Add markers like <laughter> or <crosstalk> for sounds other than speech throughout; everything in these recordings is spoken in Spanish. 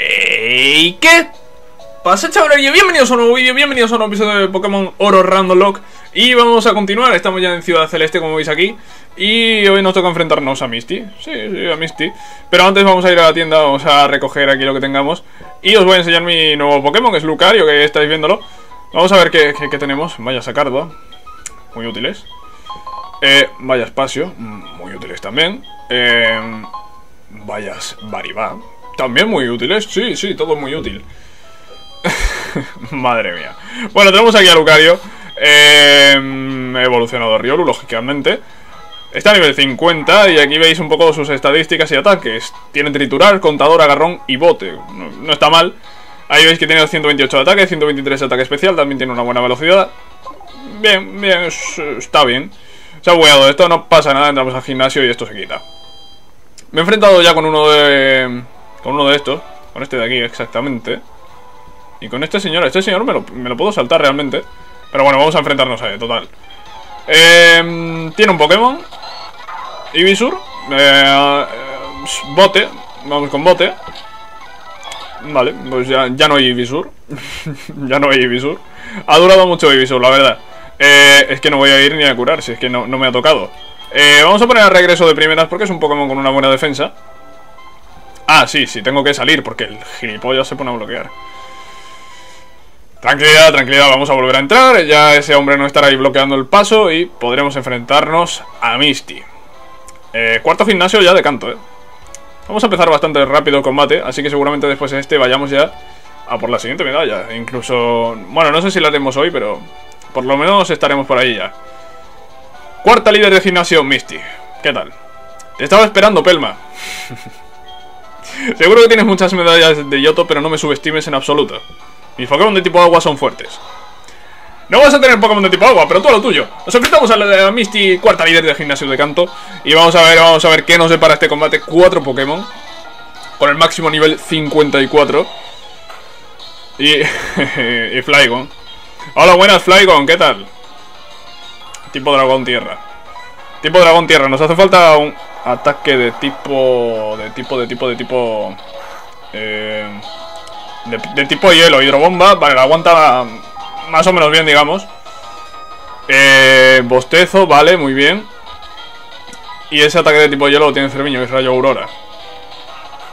¿Y qué pasa chavales? Bienvenidos a un nuevo vídeo, bienvenidos a un nuevo episodio de Pokémon Oro Random Lock Y vamos a continuar, estamos ya en Ciudad Celeste como veis aquí. Y hoy nos toca enfrentarnos a Misty. Sí, sí, a Misty. Pero antes vamos a ir a la tienda, vamos a recoger aquí lo que tengamos. Y os voy a enseñar mi nuevo Pokémon, que es Lucario, que estáis viéndolo. Vamos a ver qué, qué, tenemos, vaya sacardo. Muy útiles. Eh, Vaya espacio, muy útiles también. Eh, Vayas Baribá también muy útiles, sí, sí, todo muy útil. <laughs> Madre mía. Bueno, tenemos aquí a Lucario. Eh, Evolucionado Riolu, lógicamente. Está a nivel 50 y aquí veis un poco sus estadísticas y ataques. Tiene triturar, contador, agarrón y bote. No, está mal. Ahí veis que tiene 128 de ataque, 123 de ataque especial También tiene una buena velocidad. Bien, bien, está bien. Se ha bugueado esto, no pasa nada Entramos al gimnasio y esto se quita. Me he enfrentado ya con uno de con uno de estos. Con este de aquí, exactamente. Y con este señor. Este señor me lo, puedo saltar realmente. Pero bueno, vamos a enfrentarnos a él, total. Eh, tiene un Pokémon. Ibisur. Eh, bote. Vamos con bote. Vale, pues ya, ya no hay Ibisur. <laughs> ya no hay Ibisur. Ha durado mucho Ibisur, la verdad. Eh, es que no voy a ir ni a curar, si es que no, no me ha tocado. Eh, vamos a poner a regreso de primeras porque es un Pokémon con una buena defensa. Ah, sí, sí, tengo que salir porque el gilipollas se pone a bloquear. Tranquilidad, tranquilidad, vamos a volver a entrar. Ya ese hombre no estará ahí bloqueando el paso y podremos enfrentarnos a Misty. Eh, cuarto gimnasio ya de canto, ¿eh? Vamos a empezar bastante rápido el combate, así que seguramente después de este vayamos ya a por la siguiente medalla. Incluso... Bueno, no sé si la haremos hoy, pero por lo menos estaremos por ahí ya. Cuarta líder de gimnasio, Misty. ¿Qué tal? Te estaba esperando, Pelma. <laughs> Seguro que tienes muchas medallas de Yoto, pero no me subestimes en absoluto. Mis Pokémon de tipo agua son fuertes. No vas a tener Pokémon de tipo agua, pero todo lo tuyo. Nos enfrentamos a la Misty, cuarta líder del gimnasio de canto. Y vamos a ver, vamos a ver qué nos depara este combate. Cuatro Pokémon. Con el máximo nivel 54. Y, <laughs> y Flygon. Hola, buenas Flygon, ¿qué tal? Tipo dragón tierra. Tipo dragón tierra, nos hace falta un ataque de tipo... De tipo, de tipo, de tipo... Eh, de, tipo hielo, hidrobomba. Vale, la aguanta más o menos bien, digamos. Eh, bostezo, vale, muy bien. Y ese ataque de tipo hielo lo tiene Cerviño, que es Rayo Aurora.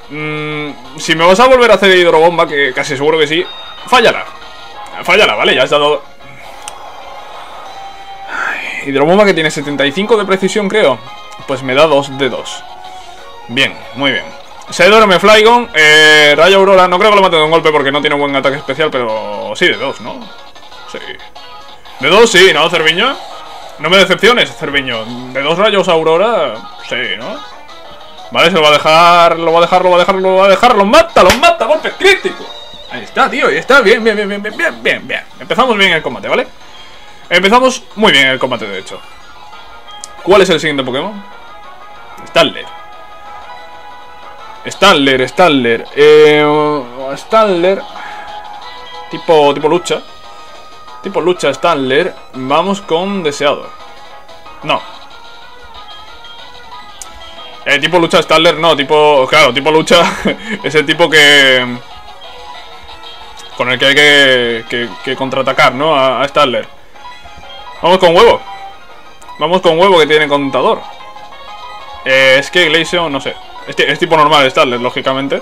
Mm, si me vas a volver a hacer hidrobomba, que casi seguro que sí, fallala. Fallala, ¿vale? Ya has dado... hidrobomba que tiene 75 de precisión, creo. Pues me da 2 de 2. Bien, muy bien. Se duerme Flygon. Eh, Rayo Aurora. No creo que lo mate de un golpe porque no tiene buen ataque especial, pero sí, de 2, ¿no? Sí. De 2, sí, ¿no, Cerviño? No me decepciones, Cerviño. De 2 rayos Aurora, sí, ¿no? Vale, se lo va a dejar, lo va a dejar, lo va a dejar, lo va a dejar, lo mata, lo mata, golpe crítico. Ahí está, tío, ahí está, bien, bien, bien, bien, bien, bien, bien. Empezamos bien el combate, ¿vale? Empezamos muy bien el combate, de hecho. ¿Cuál es el siguiente Pokémon? Stanler. Stanler, Stanler. Eh, Stanler. Tipo, tipo lucha. Tipo lucha, Stanler. Vamos con deseado. No. Eh, tipo lucha, Stanler, no. Tipo, claro, tipo lucha <laughs> es el tipo que... Con el que hay que, que, contraatacar, ¿no? A, a Stanler. Vamos con huevo. Vamos con huevo que tiene contador. Eh, es que Glaceon, no sé. Es, tipo normal Starler, lógicamente.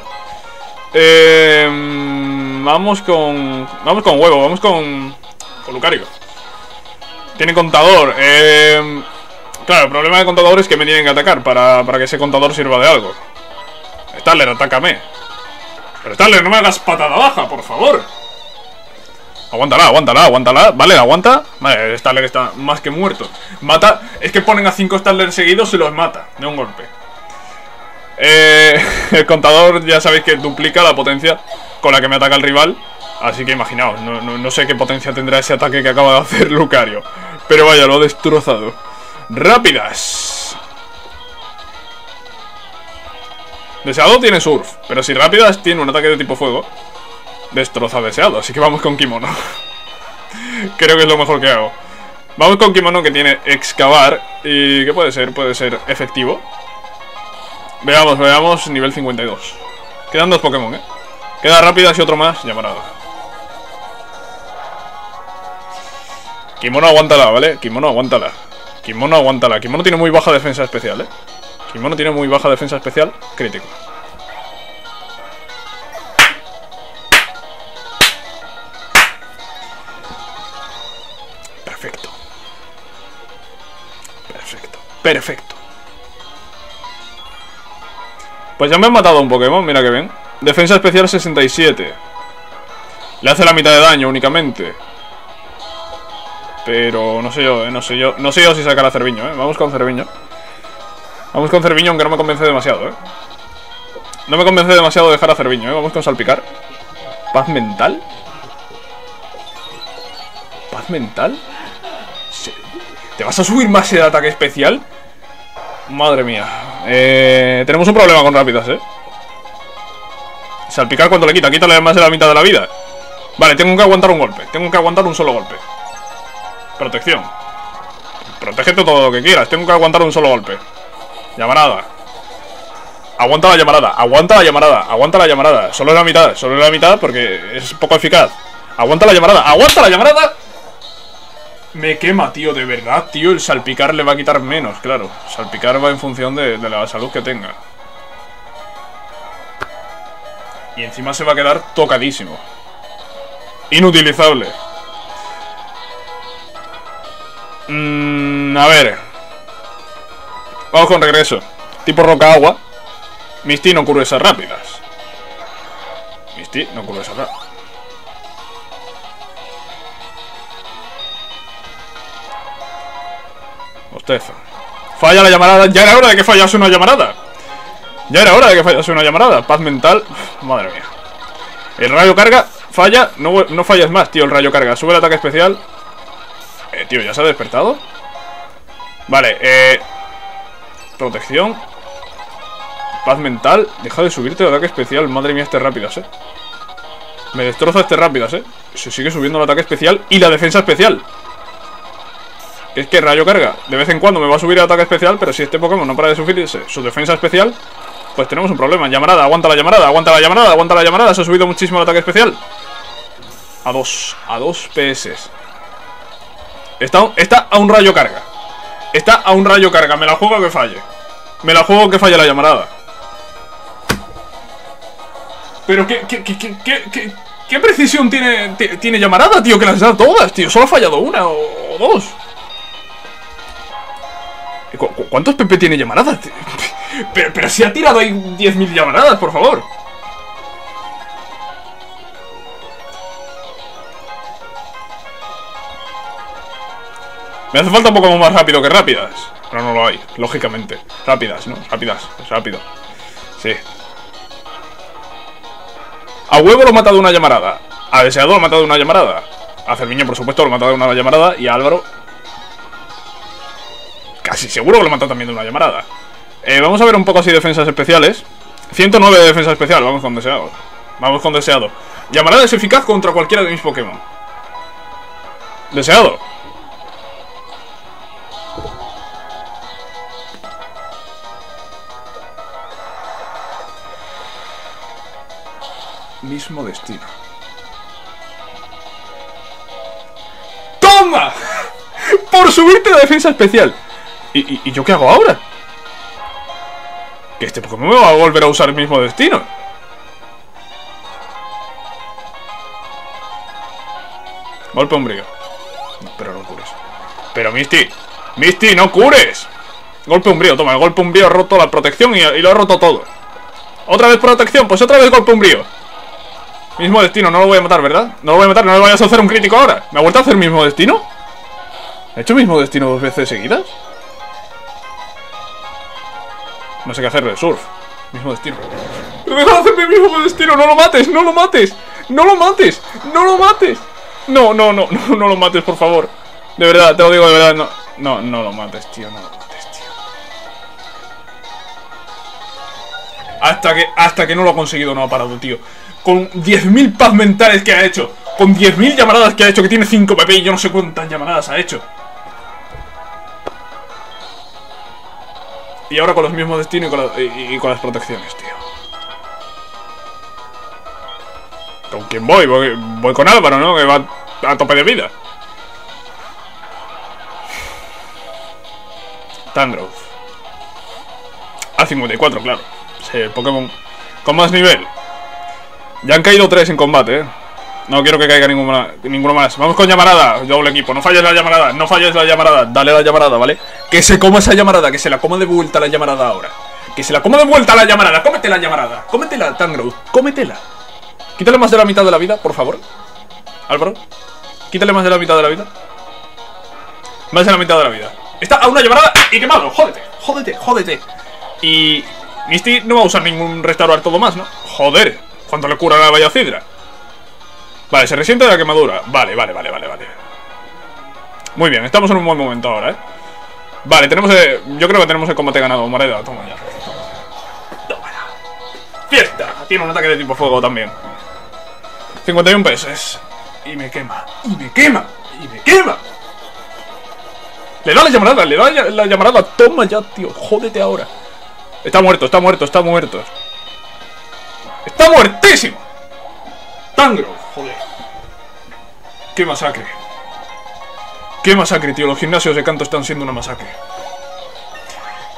Eh, vamos con... Vamos con huevo, vamos con... Con Lucario. Tiene contador. Eh, claro, el problema de contador es que me tienen que atacar para, para que ese contador sirva de algo. Starler, atácame. Pero Starler, no me hagas patada baja, por favor. Aguántala, aguántala, aguántala. Vale, aguanta. Vale, Starler está más que muerto. Mata. Es que ponen a 5 Starler seguidos y los mata de un golpe. Eh, <laughs> el contador ya sabéis que duplica la potencia con la que me ataca el rival. Así que imaginaos, no, sé qué potencia tendrá ese ataque que acaba de hacer Lucario. Pero vaya, lo ha destrozado. Rápidas. Deseado tiene surf, pero si rápidas tiene un ataque de tipo fuego destroza deseado. Así que vamos con kimono. <laughs> Creo que es lo mejor que hago. Vamos con kimono que tiene excavar. ¿Y qué puede ser? Puede ser efectivo. Veamos, veamos, nivel 52. Quedan dos Pokémon, ¿eh? Queda rápidas y otro más, llamarada. Kimono, aguántala, ¿vale? Kimono, aguántala. Kimono, aguántala. Kimono tiene muy baja defensa especial, ¿eh? Kimono tiene muy baja defensa especial, crítico. Perfecto. Pues ya me han matado un Pokémon, mira que bien. Defensa especial 67. Le hace la mitad de daño únicamente. Pero no sé yo, eh, no sé yo. No sé yo si sacar a Cerviño, eh. Vamos con Cerviño. Vamos con Cerviño, aunque no me convence demasiado, eh. No me convence demasiado dejar a Cerviño, eh. Vamos con Salpicar. ¿Paz mental? ¿Paz mental? ¿Te vas a subir más el ataque especial? Madre mía. Eh, tenemos un problema con rápidas, eh. Salpicar cuando le quita, quítale más de la mitad de la vida. Vale, tengo que aguantar un golpe. Tengo que aguantar un solo golpe. Protección. Protégete todo lo que quieras. Tengo que aguantar un solo golpe. Llamarada. Aguanta la llamarada. Aguanta la llamarada. Aguanta la llamarada. Solo es la mitad. Solo es la mitad porque es poco eficaz. Aguanta la llamarada. Aguanta la llamarada. Me quema, tío. De verdad, tío. El salpicar le va a quitar menos, claro. Salpicar va en función de, la salud que tenga. Y encima se va a quedar tocadísimo. Inutilizable. Mmm, a ver. Vamos con regreso. Tipo roca agua. Misty no esas rápidas. Misty no esas rápidas. Bostezo. Falla la llamarada. Ya era hora de que fallase una llamarada. Ya era hora de que fallase una llamarada. Paz mental. Madre mía. El rayo carga. Falla. No, no fallas más, tío, el rayo carga. Sube el ataque especial. Eh, tío, ¿ya se ha despertado? Vale, eh... Protección Paz mental Deja de subirte el ataque especial Madre mía, este rápidas, eh Me destroza este rápidas, eh Se sigue subiendo el ataque especial Y la defensa especial Es que rayo carga De vez en cuando me va a subir el ataque especial Pero si este Pokémon no para de subirse su defensa especial Pues tenemos un problema Llamarada, aguanta la llamarada Aguanta la llamarada, aguanta la llamarada Se ha subido muchísimo el ataque especial A dos, a dos PS Está, a un rayo carga. Está a un rayo carga. Me la juego que falle. Me la juego que falle la llamarada. Pero qué, qué, qué, qué, qué, precisión tiene, tiene llamarada, tío, que las da todas, tío. Solo ha fallado una o, dos. ¿Cuántos PP tiene llamaradas? Pero, si ha tirado ahí 10.000 llamaradas, por favor. Me hace falta un poco más rápido que rápidas. Pero no lo hay, lógicamente. Rápidas, ¿no? Rápidas, rápido. Sí. A huevo lo ha matado una llamarada. A deseado lo ha matado una llamarada. A Cerviño, por supuesto, lo ha matado una llamarada. Y a Álvaro. Casi seguro que lo matado también de una llamarada. Eh, vamos a ver un poco así defensas especiales. 109 de defensa especial, vamos con deseado. Vamos con deseado. Llamarada es eficaz contra cualquiera de mis Pokémon. Deseado. mismo destino. ¡Toma! <laughs> ¡Por subirte la defensa especial! ¿Y, yo qué hago ahora? Que este Pokémon me va a volver a usar el mismo destino. Golpe umbrío. Pero no cures. Pero Misty, Misty, no cures. Golpe umbrío, toma, el golpe umbrío ha roto la protección y, y, lo ha roto todo. Otra vez protección, pues otra vez golpe umbrío. Mismo destino, no lo voy a matar, ¿verdad? No lo voy a matar, no le vayas a hacer un crítico ahora ¿Me ha vuelto a hacer mismo destino? ¿Ha hecho mismo destino dos veces seguidas? No sé qué hacerle, surf Mismo destino ¡Pero deja de hacerme mismo destino! ¡No lo mates! ¡No lo mates! ¡No lo mates! ¡No lo mates! No, no, no, <laughs> no, no lo mates, por favor De verdad, te lo digo de verdad No, no, no lo mates, tío, no lo mates, tío Hasta que, hasta que no lo ha conseguido no ha parado, tío con 10.000 paz mentales que ha hecho, con 10.000 llamaradas que ha hecho, que tiene 5 PP y yo no sé cuántas llamaradas ha hecho. Y ahora con los mismos destinos y con, las protecciones, tío. ¿Con quién voy? voy? Voy con Álvaro, ¿no? Que va a tope de vida. Tandrowth. A 54, claro. Sí, Pokémon con más nivel. Ya han caído tres en combate, ¿eh? No quiero que caiga ninguno más. Vamos con llamarada, doble equipo. No falles la llamarada, no falles la llamarada. Dale la llamarada, ¿vale? Que se coma esa llamarada, que se la coma de vuelta la llamarada ahora. Que se la coma de vuelta la llamarada. Cómete la llamarada. Cómetela, Tangrowth. Cómetela. Quítale más de la mitad de la vida, por favor. Álvaro. Quítale más de la mitad de la vida. Más de la mitad de la vida. Está a una llamarada y quemado. Jódete, jódete, jódete. Y Misty no va a usar ningún restaurar todo más, ¿no? Joder, ¿cuánto le cura la valla cidra? Vale, se resiente de la quemadura. Vale, vale, vale, vale, vale. Muy bien, estamos en un buen momento ahora, ¿eh? Vale, tenemos... Eh, yo creo que tenemos el combate ganado. Moreda, toma ya. Tómala. ¡Fiesta! Tiene un ataque de tipo fuego también. 51 pesos. Y me quema. Y me quema. Y me quema. Le da la llamarada, le da la llamarada. Toma ya, tío. Jódete ahora. Está muerto, está muerto, está muerto. ¡Está muertísimo! Tangro, joder. ¡Qué masacre! ¡Qué masacre, tío! Los gimnasios de canto están siendo una masacre.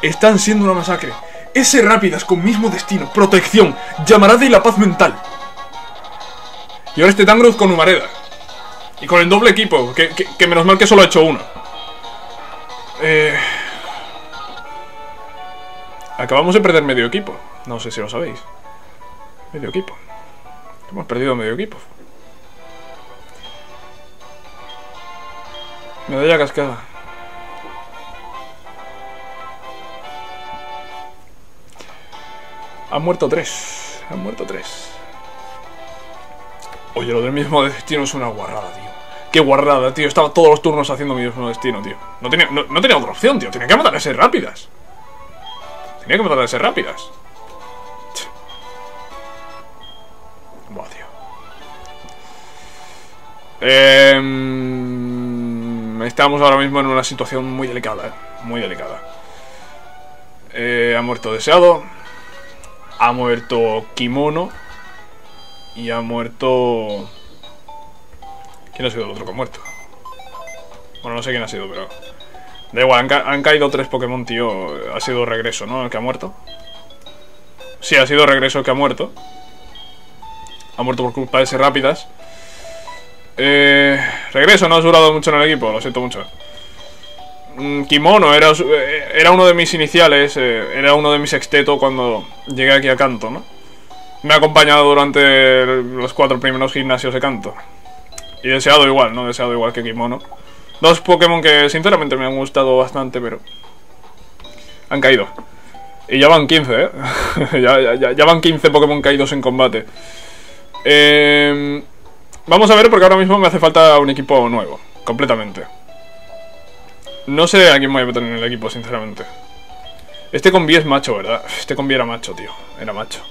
Están siendo una masacre. Ese rápidas con mismo destino, protección, llamarada y la paz mental. Y ahora este Tangrowth con Humareda. Y con el doble equipo, que, que menos mal que solo ha hecho uno. Eh... Acabamos de perder medio equipo. No sé si lo sabéis. Medio equipo. Hemos perdido medio equipo. Medalla cascada. Han muerto tres. Han muerto tres. Oye, lo del mismo destino es una guarrada, tío. Qué guarrada, tío. Estaba todos los turnos haciendo mi mismo destino, tío. No tenía, no, tenía otra opción, tío. Tenía que matar a ser rápidas. Tenía que matar a ser rápidas. Buah, tío. Eh, estamos ahora mismo en una situación muy delicada, eh. Muy delicada. Eh, ha muerto Deseado. Ha muerto Kimono. Y ha muerto... ¿Quién ha sido el otro que ha muerto? Bueno, no sé quién ha sido, pero... Da igual, han, caído tres Pokémon, tío. Ha sido Regreso, ¿no? El que ha muerto. Sí, ha sido Regreso el que ha muerto. Ha muerto por culpa de ser rápidas. Eh, regreso, no has durado mucho en el equipo, lo siento mucho. Mm, Kimono era, eh, era uno de mis iniciales, eh, era uno de mis sexteto cuando llegué aquí a Canto, ¿no? Me ha acompañado durante los cuatro primeros gimnasios de Canto. Y deseado igual, ¿no? Deseado igual que Kimono. Dos Pokémon que sinceramente me han gustado bastante, pero... Han caído. Y ya van 15, ¿eh? <laughs> ya, ya, van 15 Pokémon caídos en combate. Eh, vamos a ver porque ahora mismo me hace falta un equipo nuevo. Completamente. No sé a quién voy a meter en el equipo, sinceramente. Este combi es macho, ¿verdad? Este combi era macho, tío. Era macho.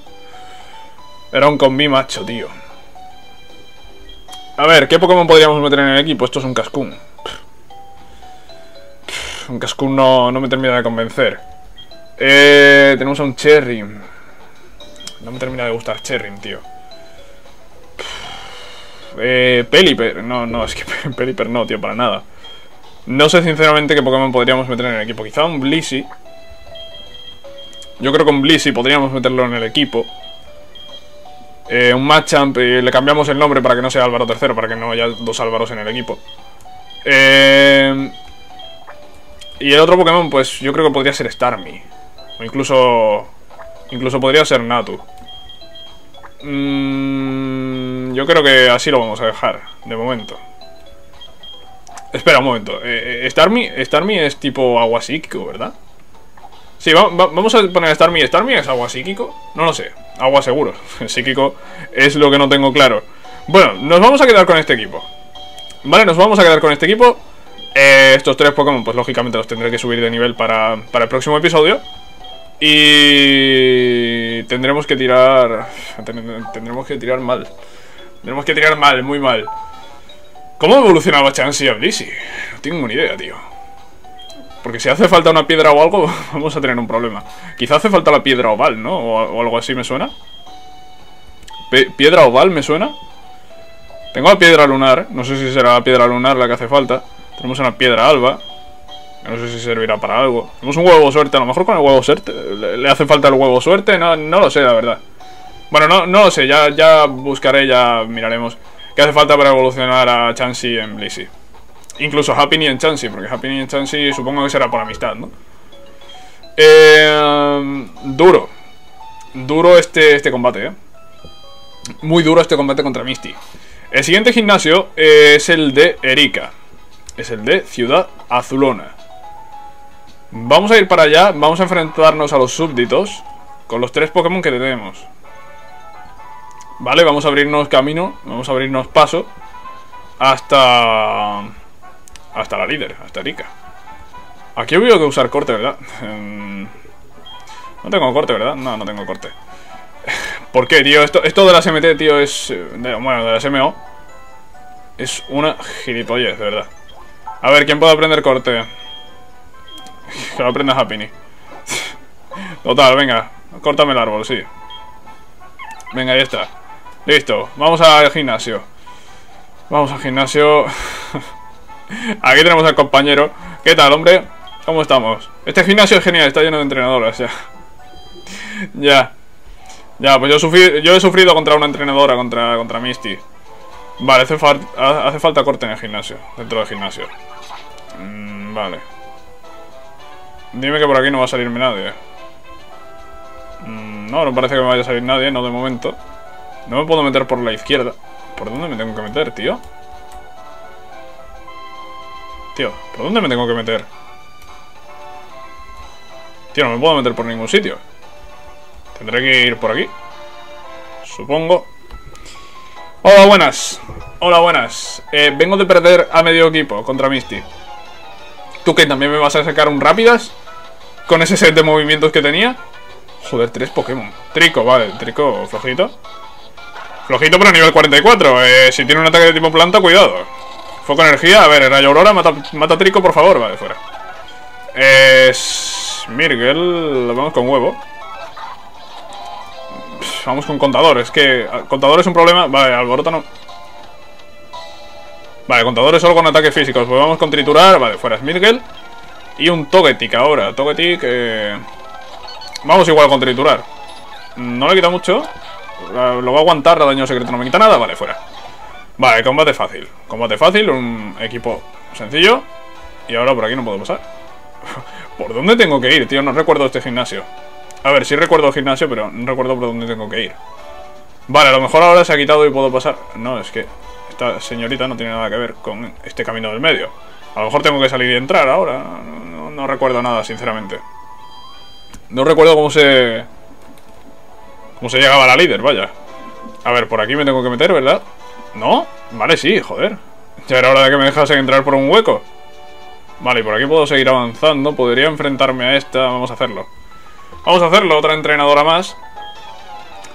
Era un combi macho, tío. A ver, ¿qué Pokémon podríamos meter en el equipo? Esto es un Cascún. Un Cascún no, no me termina de convencer. Eh, tenemos a un Cherry. No me termina de gustar Cherry, tío. Eh, Peliper. No, no, es que <laughs> Peliper no, tío, para nada. No sé sinceramente qué Pokémon podríamos meter en el equipo. Quizá un Blissey. Yo creo que un Blissey podríamos meterlo en el equipo. Eh, un Machamp, y le cambiamos el nombre para que no sea Álvaro III, para que no haya dos Álvaros en el equipo. Eh, y el otro Pokémon, pues yo creo que podría ser Starmie. O incluso... Incluso podría ser Natu. Mm, yo creo que así lo vamos a dejar, de momento. Espera un momento. Eh, Starmie, Starmie es tipo agua psíquico, ¿verdad? Sí, vamos a poner Starmie. ¿Starmie es agua psíquico? No lo sé. Agua seguro. <laughs> Psíquico es lo que no tengo claro. Bueno, nos vamos a quedar con este equipo. Vale, nos vamos a quedar con este equipo. Eh, estos tres Pokémon, pues lógicamente los tendré que subir de nivel para, para el próximo episodio. Y tendremos que tirar... Tendremos que tirar mal. Tendremos que tirar mal, muy mal. ¿Cómo evolucionaba Chansey a Blissey? No tengo ni idea, tío. Porque si hace falta una piedra o algo, <laughs> vamos a tener un problema. Quizá hace falta la piedra oval, ¿no? O, algo así me suena. ¿Piedra oval me suena? Tengo la piedra lunar. No sé si será la piedra lunar la que hace falta. Tenemos una piedra alba. No sé si servirá para algo. Tenemos un huevo suerte. A lo mejor con el huevo suerte. ¿Le, hace falta el huevo suerte? No, no lo sé, la verdad. Bueno, no, no lo sé. Ya, ya buscaré, ya miraremos. ¿Qué hace falta para evolucionar a Chansey en Blissey? Incluso Happy en Chansey, porque Happy en Chansey supongo que será por amistad, ¿no? Eh, duro. Duro este, este combate, ¿eh? Muy duro este combate contra Misty. El siguiente gimnasio es el de Erika. Es el de Ciudad Azulona. Vamos a ir para allá, vamos a enfrentarnos a los súbditos con los tres Pokémon que tenemos. Vale, vamos a abrirnos camino, vamos a abrirnos paso hasta... Hasta la líder, hasta Erika. Aquí he que usar corte, ¿verdad? <laughs> No tengo corte, ¿verdad? No, no tengo corte. <laughs> ¿Por qué, tío? Esto, esto de la SMT, tío, es... bueno, de la SMO. Es una gilipollez, de verdad. A ver, ¿quién puede aprender corte? <laughs> Que lo aprenda Happy. Total, venga. Córtame el árbol, sí. Venga, ahí está. Listo. Vamos al gimnasio. Vamos al gimnasio. <laughs> Aquí tenemos al compañero. ¿Qué tal, hombre? ¿Cómo estamos? Este gimnasio es genial, está lleno de entrenadoras ya. <laughs> ya. Ya, pues yo, yo he sufrido contra una entrenadora, contra, contra Misty. Vale, hace, hace falta corte en el gimnasio, dentro del gimnasio. Mm, vale. Dime que por aquí no va a salirme nadie. Mm, no, no parece que me vaya a salir nadie, no de momento. No me puedo meter por la izquierda. ¿Por dónde me tengo que meter, tío? Tío, ¿por dónde me tengo que meter? Tío, no me puedo meter por ningún sitio. Tendré que ir por aquí. Supongo. Hola, buenas. Hola, buenas. Eh, vengo de perder a medio equipo contra Misty. ¿Tú qué? ¿También me vas a sacar un rápidas? Con ese set de movimientos que tenía. Joder, tres Pokémon. Trico, vale, Trico flojito. Flojito, pero nivel 44. Eh, si tiene un ataque de tipo planta, cuidado. Foco energía. A ver, Rayo Aurora, mata, mata Trico, por favor. Vale, fuera. Es... Mirgel, lo vamos con huevo. Vamos con contador. Es que contador es un problema. Vale, alborota no. Vale, contador es solo con ataques físicos. Pues vamos con triturar. Vale, fuera Smirgel. Y un Togetic ahora. Togetic. Vamos igual con triturar. No le quita mucho. Lo va a aguantar, daño secreto no me quita nada. Vale, fuera. Vale, combate fácil. Combate fácil, un equipo sencillo. Y ahora por aquí no puedo pasar. <laughs> ¿Por dónde tengo que ir, tío? No recuerdo este gimnasio. A ver, sí recuerdo el gimnasio, pero no recuerdo por dónde tengo que ir. Vale, a lo mejor ahora se ha quitado y puedo pasar. No, es que esta señorita no tiene nada que ver con este camino del medio. A lo mejor tengo que salir y entrar ahora. No, recuerdo nada, sinceramente. No recuerdo cómo se... Cómo se llegaba a la líder, vaya. A ver, por aquí me tengo que meter, ¿verdad? ¿No? Vale, sí, joder. Ya era hora de que me dejasen entrar por un hueco. Vale, y por aquí puedo seguir avanzando. Podría enfrentarme a esta. Vamos a hacerlo. Vamos a hacerlo, otra entrenadora más.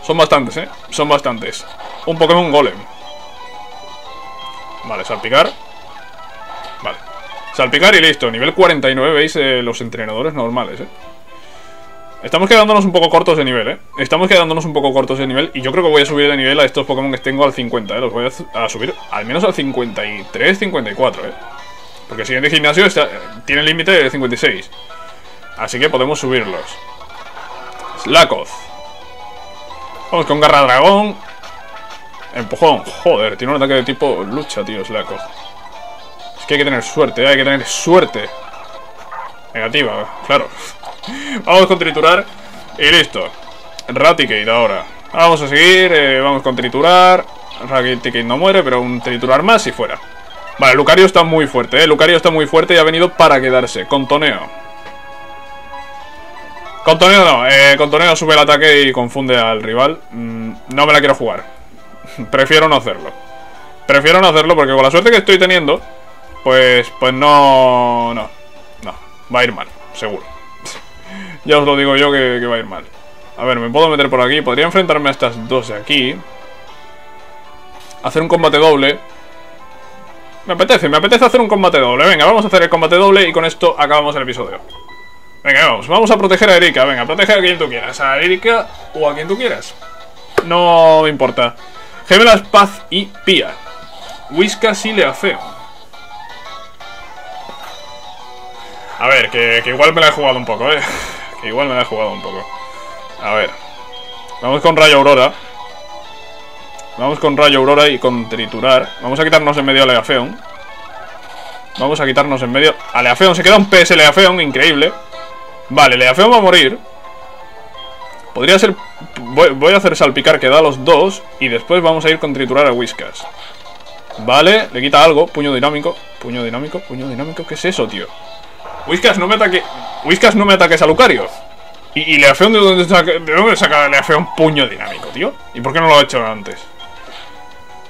Son bastantes, ¿eh? Son bastantes. Un Pokémon Golem. Vale, salpicar. Salpicar y listo. Nivel 49, ¿veis? Eh, los entrenadores normales, ¿eh? Estamos quedándonos un poco cortos de nivel, ¿eh? Estamos quedándonos un poco cortos de nivel Y yo creo que voy a subir de nivel a estos Pokémon que tengo al 50, ¿eh? Los voy a, subir al menos al 53, 54, ¿eh? Porque el siguiente gimnasio está, tiene límite de 56 Así que podemos subirlos Slakoth. Vamos con Garra Dragón. Empujón. Joder, tiene un ataque de tipo lucha, tío, Slakoth. Que hay que tener suerte, hay que tener suerte. Negativa, claro. <laughs> Vamos con triturar. Y listo. Raticate ahora. Vamos a seguir. Eh, vamos con triturar. Raticate no muere, pero un triturar más y fuera. Vale, Lucario está muy fuerte, ¿eh? Lucario está muy fuerte y ha venido para quedarse. Con toneo. Con Toneo no, eh, con Toneo sube el ataque y confunde al rival mm, No me la quiero jugar <laughs> Prefiero no hacerlo Prefiero no hacerlo porque con la suerte que estoy teniendo Pues, pues no, no, no, va a ir mal, seguro <laughs> Ya os lo digo yo que, que va a ir mal A ver, me puedo meter por aquí Podría enfrentarme a estas dos de aquí Hacer un combate doble Me apetece, me apetece hacer un combate doble Venga, vamos a hacer el combate doble y con esto acabamos el episodio Venga, vamos, vamos a proteger a Erika, venga, protege a quien tú quieras, a Erika o a quien tú quieras. No me importa. Gemelas, Paz y Pía. Whiskas y Leafeon. A ver, que, que igual me la he jugado un poco, eh. Que igual me la he jugado un poco. A ver. Vamos con Rayo Aurora. Vamos con Rayo Aurora y con Triturar. Vamos a quitarnos en medio a Leafeon. Vamos a quitarnos en medio a Leafeon. Se queda un PS Leafeon, increíble. Vale, Leafeon va a morir. Podría ser... Voy, a hacer salpicar que da los dos. Y después vamos a ir con Triturar a Whiskas. Vale, le quita algo. Puño dinámico. Puño dinámico, puño dinámico. ¿Qué es eso, tío? Whiskas, no me ataque... Whiskas, no me ataques a Lucario. ¿Y, y Leafeon de dónde saca, de dónde saca puño dinámico, tío? ¿Y por qué no lo ha hecho antes?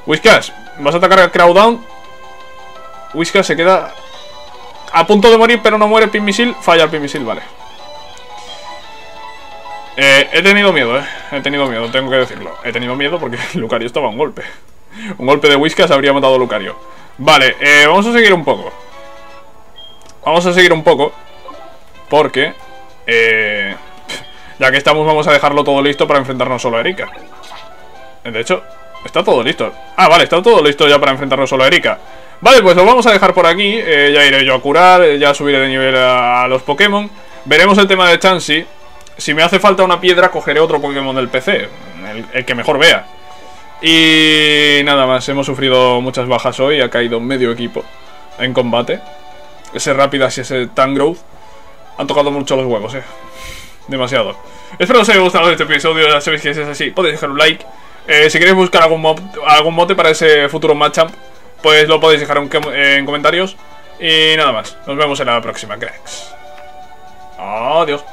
Whiskas, vas a atacar a Crowdown. Whiskas se queda a punto de morir, pero no muere el pin misil. Falla el pin misil, vale. Eh, he tenido miedo, eh. He tenido miedo, tengo que decirlo. He tenido miedo porque <laughs> Lucario estaba a un golpe. Un golpe de Whiskas habría matado a Lucario. Vale, eh, vamos a seguir un poco. Vamos a seguir un poco. Porque... Eh, <laughs> ya que estamos, vamos a dejarlo todo listo para enfrentarnos solo a Erika. De hecho, está todo listo. Ah, vale, está todo listo ya para enfrentarnos solo a Erika. Vale, pues lo vamos a dejar por aquí. Eh, ya iré yo a curar, ya subiré de nivel a, los Pokémon. Veremos el tema de Chansey. Si me hace falta una piedra, cogeré otro Pokémon del PC. El, que mejor vea. Y nada más, hemos sufrido muchas bajas hoy. Ha caído medio equipo en combate. Ese Rápidas y ese Tangrowth han tocado mucho los huevos, eh. Demasiado. Espero que os haya gustado este episodio. Ya sabéis que si es así, podéis dejar un like. Eh, si queréis buscar algún, algún mote para ese futuro matchup, pues lo podéis dejar en comentarios. Y nada más. Nos vemos en la próxima, cracks. Adiós.